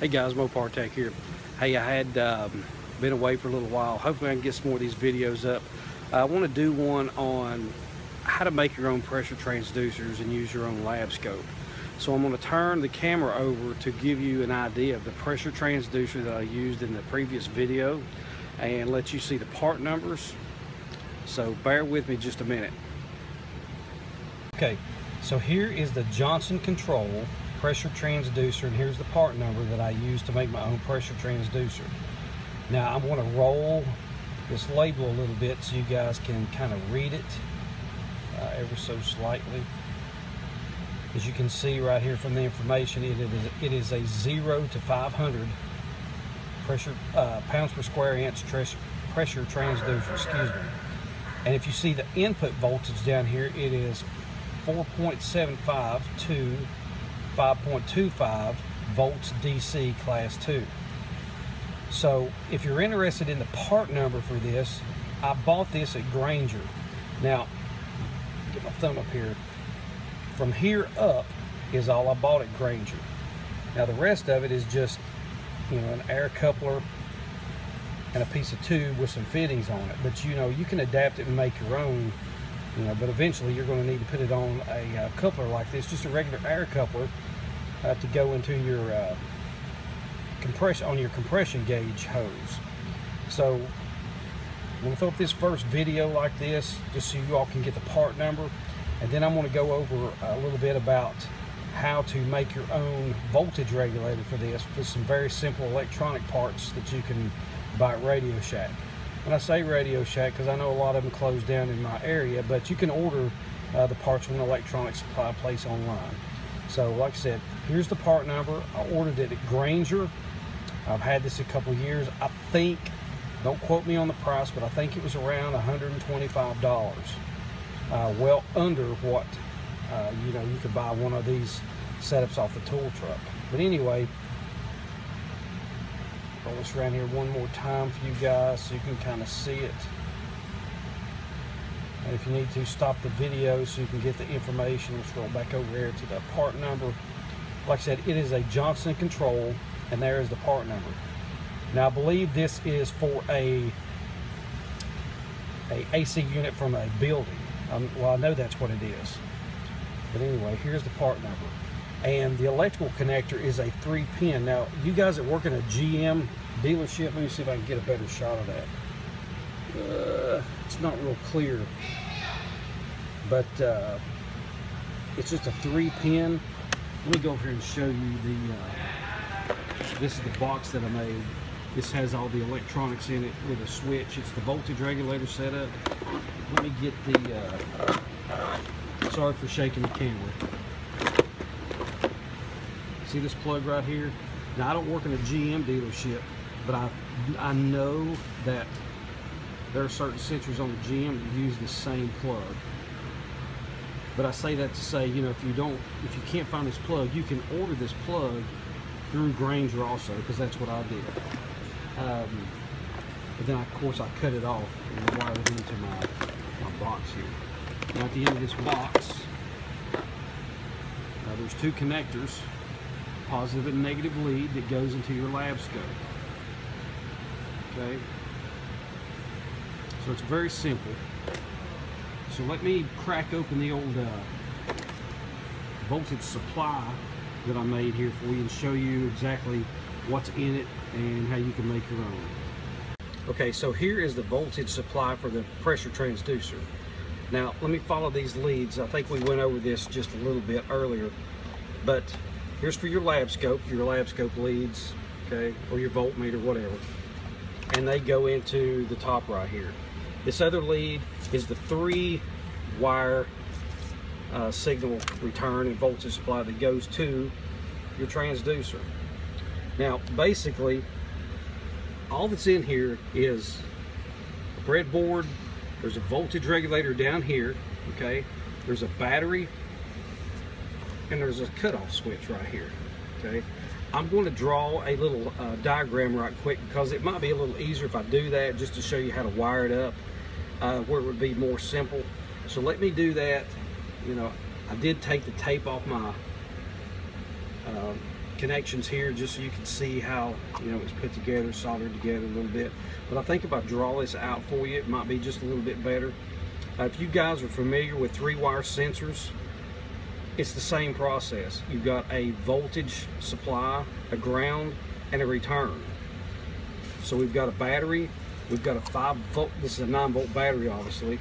Hey guys, Mopar Tech here. Hey, I had um, been away for a little while. Hopefully I can get some more of these videos up. I want to do one on how to make your own pressure transducers and use your own lab scope. So I'm going to turn the camera over to give you an idea of the pressure transducer that I used in the previous video and let you see the part numbers. So bear with me just a minute. Okay, so here is the Johnson Control pressure transducer and here's the part number that I use to make my own pressure transducer. Now I'm going to roll this label a little bit so you guys can kind of read it uh, ever so slightly. As you can see right here from the information, it is, it is a 0 to 500 pressure uh, pounds per square inch pressure transducer, excuse me. And if you see the input voltage down here, it is 4.75 to 5.25 volts DC class 2. So if you're interested in the part number for this, I bought this at Grainger. Now, get my thumb up here. From here up is all I bought at Grainger. Now the rest of it is just, you know, an air coupler and a piece of tube with some fittings on it. But you know, you can adapt it and make your own, you know, but eventually you're going to need to put it on a uh, coupler like this, just a regular air coupler uh, to go into your uh, compression on your compression gauge hose. So I'm going to throw up this first video like this just so you all can get the part number and then I'm going to go over a little bit about how to make your own voltage regulator for this with some very simple electronic parts that you can buy at Radio Shack. When I say Radio Shack, because I know a lot of them closed down in my area, but you can order uh, the parts from an electronic supply place online. So like I said, here's the part number. I ordered it at Grainger. I've had this a couple years. I think, don't quote me on the price, but I think it was around $125. Uh, well under what, uh, you know, you could buy one of these setups off the tool truck. But anyway, roll this around here one more time for you guys so you can kind of see it. And if you need to, stop the video so you can get the information. We'll scroll back over here to the part number. Like I said, it is a Johnson Control, and there is the part number. Now, I believe this is for a, a AC unit from a building. Um, well, I know that's what it is. But anyway, here's the part number. And the electrical connector is a three pin. Now, you guys that work in a GM dealership, let me see if I can get a better shot of that. Uh, it's not real clear. But uh, it's just a three pin. Let me go over here and show you the uh, this is the box that I made. This has all the electronics in it with a switch. It's the voltage regulator setup. Let me get the uh, sorry for shaking the camera. See this plug right here? Now I don't work in a GM dealership but I I know that there are certain sensors on the GM that use the same plug. But I say that to say, you know, if you don't, if you can't find this plug, you can order this plug through Grainger also, because that's what I did. Um, but then, of course, I cut it off and wired it into my, my box here. Now, at the end of this box, uh, there's two connectors, positive and negative lead that goes into your lab scope. Okay, so it's very simple. So let me crack open the old uh, voltage supply that I made here for you and show you exactly what's in it and how you can make your own. Okay, so here is the voltage supply for the pressure transducer. Now, let me follow these leads. I think we went over this just a little bit earlier, but here's for your lab scope, your lab scope leads, okay, or your voltmeter, whatever. And they go into the top right here. This other lead is the three wire uh, signal return and voltage supply that goes to your transducer. Now, basically, all that's in here is a breadboard, there's a voltage regulator down here, okay? There's a battery, and there's a cutoff switch right here, okay? I'm going to draw a little uh, diagram right quick because it might be a little easier if I do that just to show you how to wire it up uh, where it would be more simple. So let me do that. You know, I did take the tape off my uh, connections here just so you can see how you know it's put together, soldered together a little bit. But I think if I draw this out for you, it might be just a little bit better. Uh, if you guys are familiar with three-wire sensors, it's the same process. You've got a voltage supply, a ground, and a return. So we've got a battery, we've got a 5 volt, this is a 9 volt battery obviously.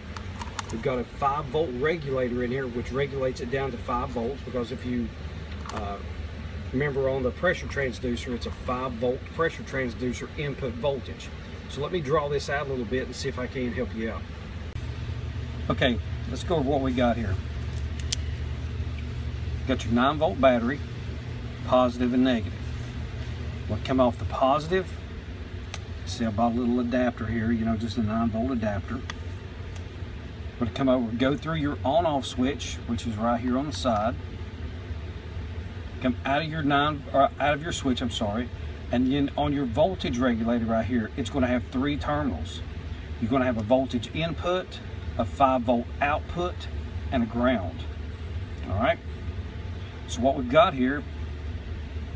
We've got a 5 volt regulator in here which regulates it down to 5 volts because if you uh, remember on the pressure transducer it's a 5 volt pressure transducer input voltage. So let me draw this out a little bit and see if I can help you out. Okay, let's go over what we got here. Got your 9 volt battery, positive and negative. What come off the positive, see I bought a little adapter here, you know, just a 9 volt adapter. To come over, go through your on off switch, which is right here on the side. Come out of your nine, or out of your switch, I'm sorry. And then on your voltage regulator right here, it's going to have three terminals. You're going to have a voltage input, a 5 volt output, and a ground. All right. So what we've got here,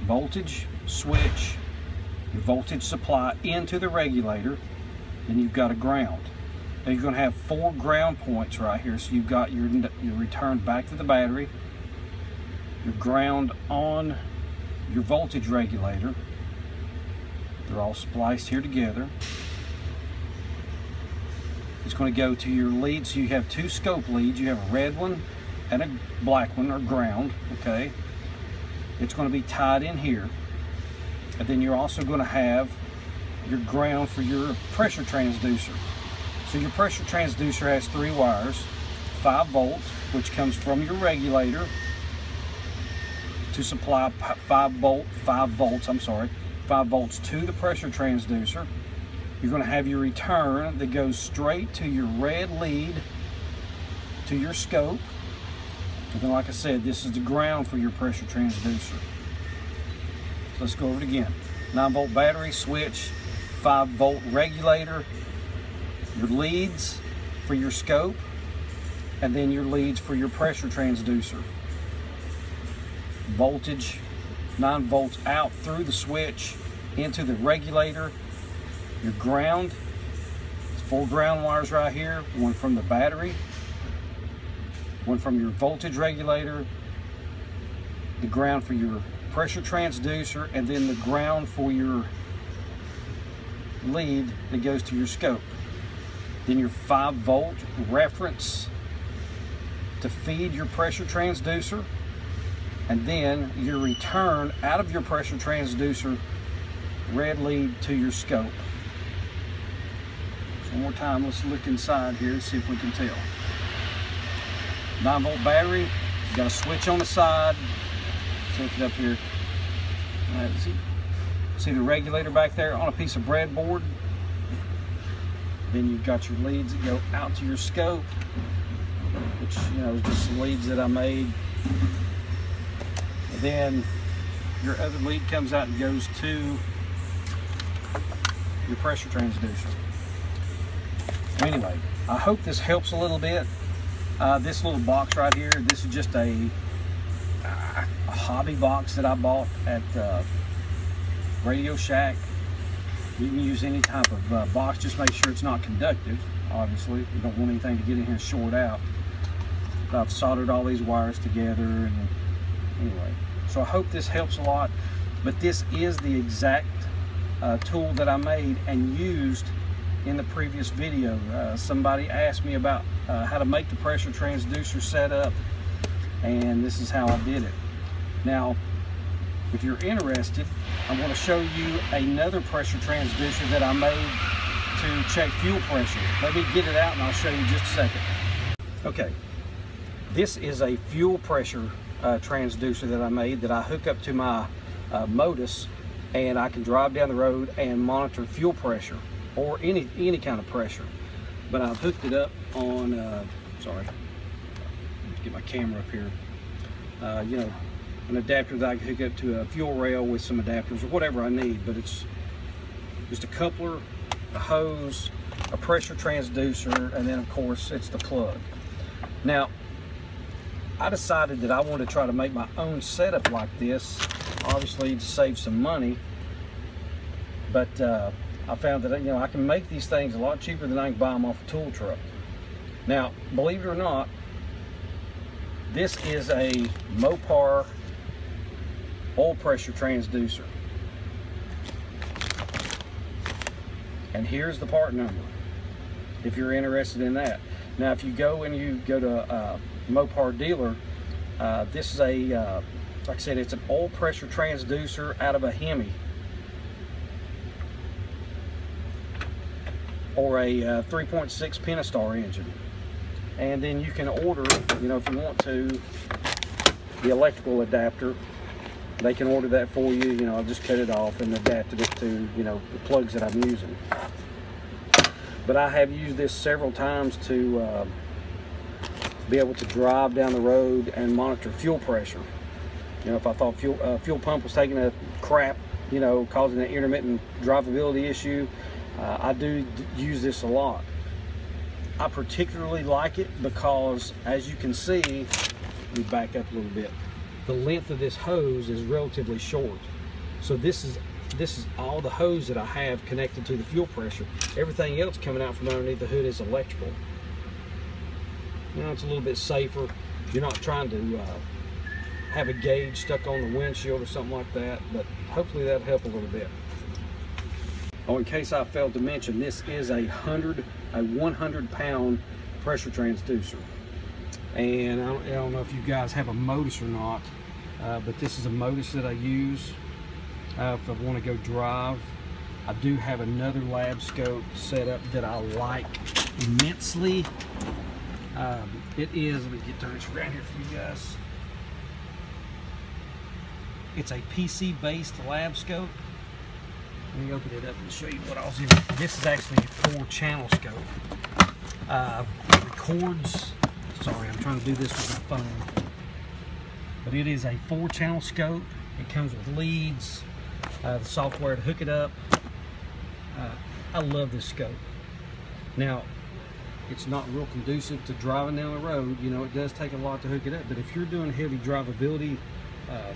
voltage switch, your voltage supply into the regulator, and you've got a ground. Now you're going to have four ground points right here. So you've got your, your return back to the battery, your ground on your voltage regulator. They're all spliced here together. It's going to go to your lead. So you have two scope leads. You have a red one and a black one or ground, okay? It's going to be tied in here. And then you're also going to have your ground for your pressure transducer. So your pressure transducer has three wires, 5 volts, which comes from your regulator to supply 5 volt, 5 volts, I'm sorry, 5 volts to the pressure transducer. You're going to have your return that goes straight to your red lead to your scope and then like I said, this is the ground for your pressure transducer. Let's go over it again. 9 volt battery, switch, 5 volt regulator, your leads for your scope, and then your leads for your pressure transducer. Voltage, 9 volts out through the switch into the regulator. Your ground, four ground wires right here, one from the battery, one from your voltage regulator, the ground for your pressure transducer, and then the ground for your lead that goes to your scope. Then your 5 volt reference to feed your pressure transducer, and then your return out of your pressure transducer red lead to your scope. One more time, let's look inside here and see if we can tell. 9 volt battery. got a switch on the side. Take it up here. See, see the regulator back there on a piece of breadboard. Then you've got your leads that go out to your scope, which you know is just leads that I made. And then your other lead comes out and goes to your pressure transducer. Anyway, I hope this helps a little bit. Uh, this little box right here, this is just a, a hobby box that I bought at uh, Radio Shack. You can use any type of uh, box, just make sure it's not conductive, obviously. You don't want anything to get in here and short out. But I've soldered all these wires together and anyway. So I hope this helps a lot. But this is the exact uh, tool that I made and used in the previous video. Uh, somebody asked me about uh, how to make the pressure transducer setup and this is how I did it. Now, if you're interested, I'm going to show you another pressure transducer that I made to check fuel pressure. Let me get it out and I'll show you just a second. Okay, this is a fuel pressure uh, transducer that I made that I hook up to my uh, Modis and I can drive down the road and monitor fuel pressure or any any kind of pressure. But I've hooked it up on, uh, sorry, get my camera up here. Uh, you know, an adapter that I can hook up to a fuel rail with some adapters or whatever I need. But it's just a coupler, a hose, a pressure transducer, and then of course it's the plug. Now, I decided that I wanted to try to make my own setup like this obviously to save some money. But uh, I found that you know I can make these things a lot cheaper than I can buy them off a tool truck. Now, believe it or not, this is a Mopar oil pressure transducer. And here's the part number if you're interested in that. Now, if you go and you go to uh, Mopar dealer, uh, this is a, uh, like I said, it's an oil pressure transducer out of a Hemi. Or a uh, 3.6 Pentastar engine. And then you can order, you know, if you want to, the electrical adapter. They can order that for you. You know, I've just cut it off and adapted it to, you know, the plugs that I'm using. But I have used this several times to uh, be able to drive down the road and monitor fuel pressure. You know, if I thought fuel uh, fuel pump was taking a crap, you know, causing an intermittent drivability issue, uh, I do use this a lot. I particularly like it because, as you can see, we back up a little bit. The length of this hose is relatively short. So this is this is all the hose that I have connected to the fuel pressure. Everything else coming out from underneath the hood is electrical. You know, it's a little bit safer. You're not trying to uh, have a gauge stuck on the windshield or something like that, but hopefully that'll help a little bit. Oh, in case I failed to mention, this is a hundred, a 100 pound pressure transducer. And I don't, I don't know if you guys have a Modis or not, uh, but this is a Modis that I use uh, if I want to go drive. I do have another lab scope set up that I like immensely. Um, it is, let me get this around here for you guys. It's a PC based lab scope. Let me open it up and show you what I was in. This is actually a four channel scope. Uh, it records, sorry, I'm trying to do this with my phone. But it is a four channel scope. It comes with leads, uh, the software to hook it up. Uh, I love this scope. Now, it's not real conducive to driving down the road. You know, it does take a lot to hook it up, but if you're doing heavy drivability uh,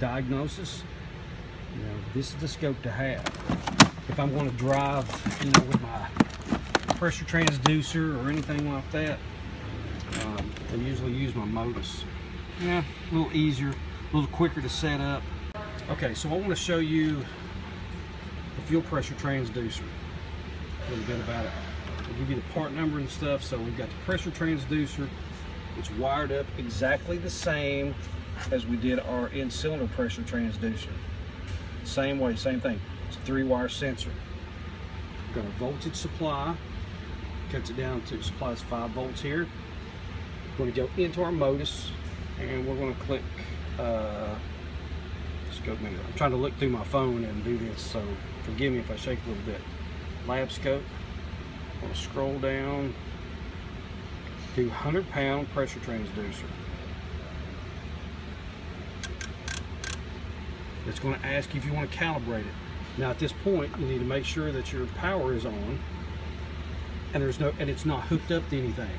diagnosis, you know, this is the scope to have. If I'm going to drive, you know, with my pressure transducer or anything like that, um, I usually use my Modis. Yeah, a little easier, a little quicker to set up. Okay, so I want to show you the fuel pressure transducer. A little bit about it. I'll give you the part number and stuff. So we've got the pressure transducer. It's wired up exactly the same as we did our in-cylinder pressure transducer. Same way, same thing. It's a three-wire sensor. Got a voltage supply. Cuts it down to supplies five volts here. We're going to go into our Modis and we're going to click uh, scope menu. I'm trying to look through my phone and do this, so forgive me if I shake a little bit. Lab scope. I'm to scroll down to 100 pound pressure transducer. It's going to ask you if you want to calibrate it. Now at this point, you need to make sure that your power is on and there's no and it's not hooked up to anything.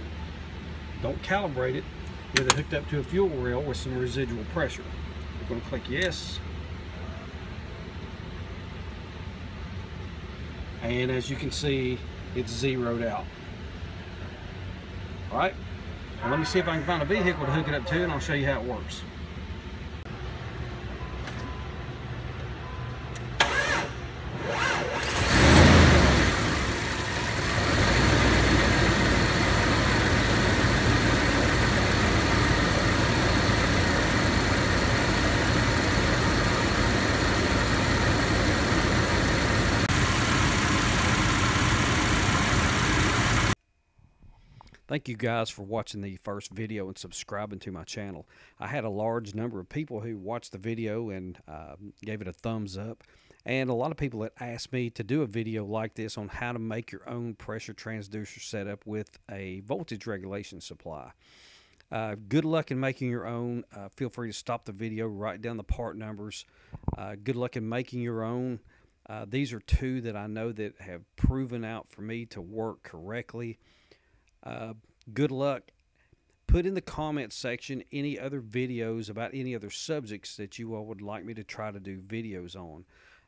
Don't calibrate it with it hooked up to a fuel rail with some residual pressure. We're going to click yes. And as you can see, it's zeroed out. All right, well, let me see if I can find a vehicle to hook it up to and I'll show you how it works. Thank you guys for watching the first video and subscribing to my channel. I had a large number of people who watched the video and uh, gave it a thumbs up. And a lot of people that asked me to do a video like this on how to make your own pressure transducer setup with a voltage regulation supply. Uh, good luck in making your own. Uh, feel free to stop the video, write down the part numbers. Uh, good luck in making your own. Uh, these are two that I know that have proven out for me to work correctly. Uh, good luck. put in the comment section any other videos about any other subjects that you all would like me to try to do videos on.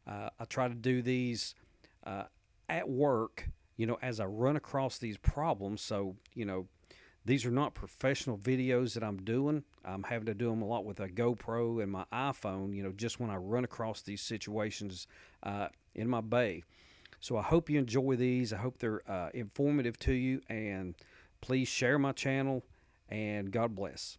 Uh, I try to do these uh, at work, you know, as I run across these problems. So, you know, these are not professional videos that I'm doing. I'm having to do them a lot with a GoPro and my iPhone, you know, just when I run across these situations uh, in my bay. So I hope you enjoy these. I hope they're uh, informative to you. And please share my channel. And God bless.